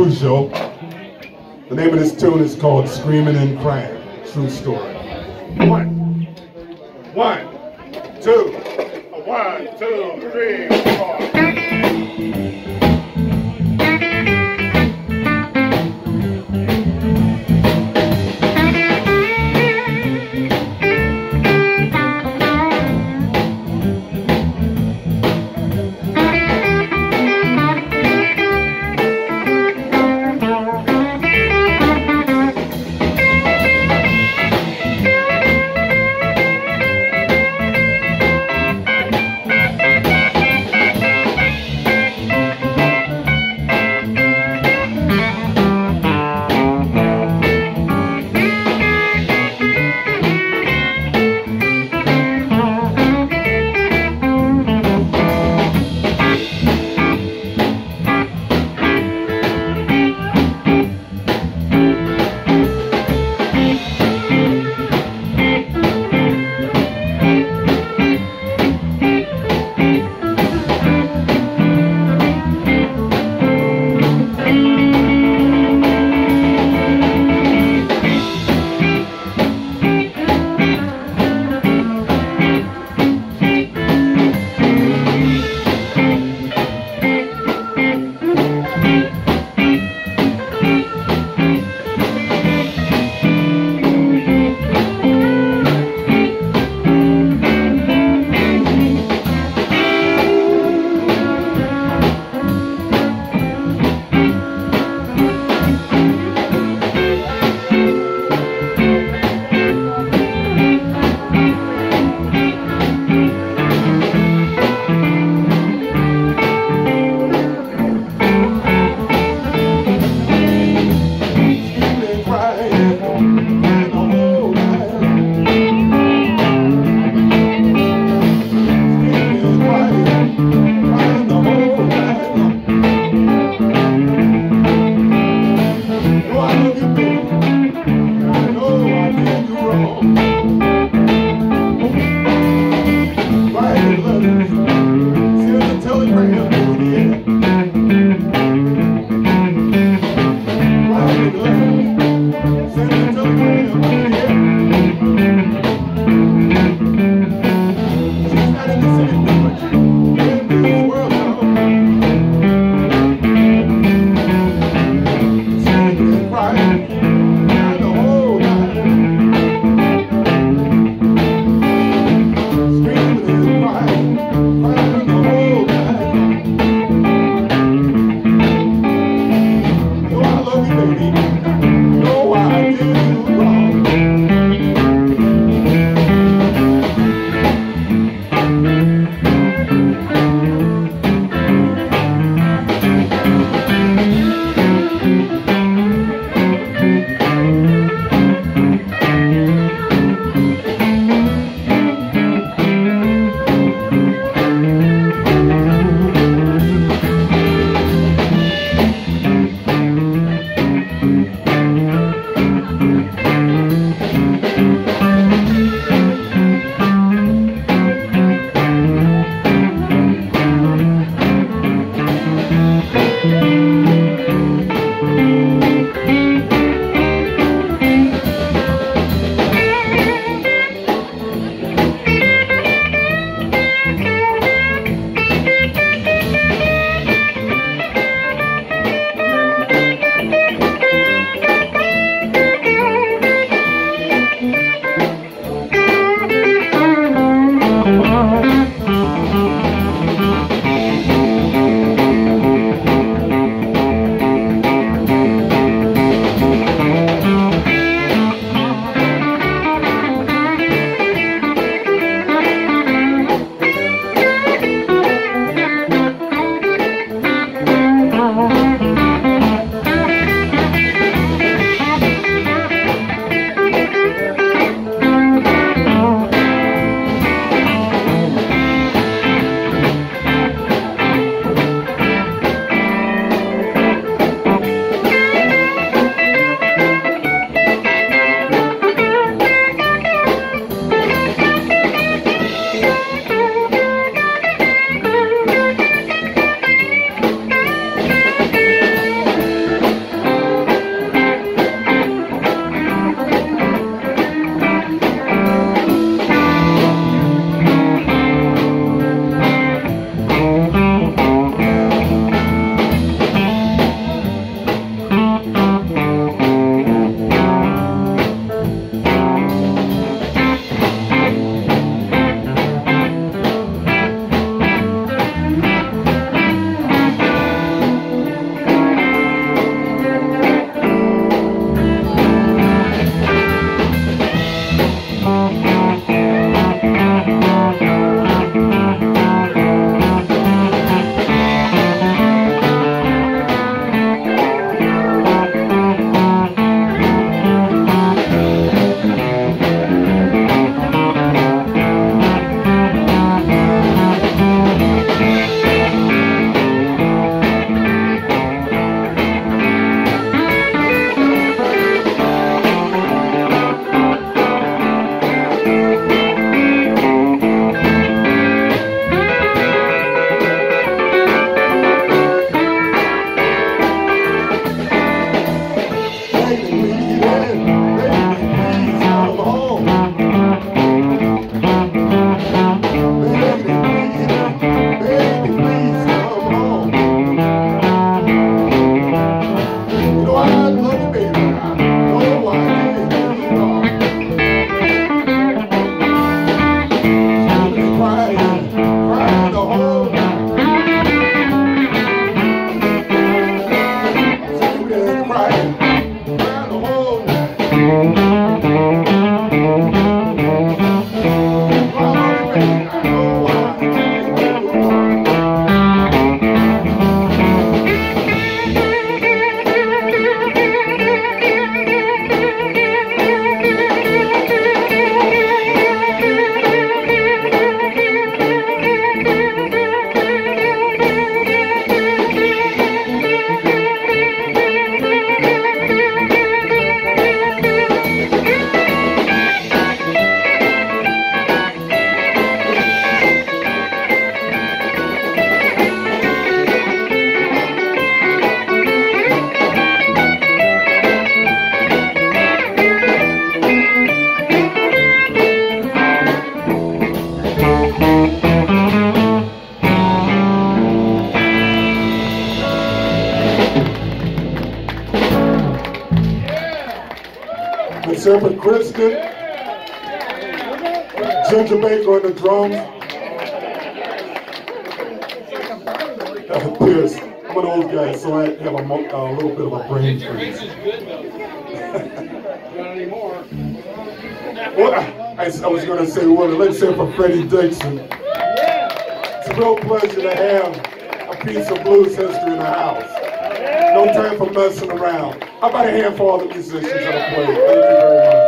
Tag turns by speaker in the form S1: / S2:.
S1: Show. The name of this tune is called Screaming and Crying. True story. One, one, two, one, two, three, four. Night. Miss Emma Kristen, Ginger Baker on the drums. Uh, Pierce, I'm an old guy, so I have a, a little bit of a brain freeze. Well, I, I was going to say, well, let's say for Freddie Dixon. It's a real pleasure to have a piece of blues history in the house. No time for messing around. How about a hand for all the musicians that have played? Thank you very much.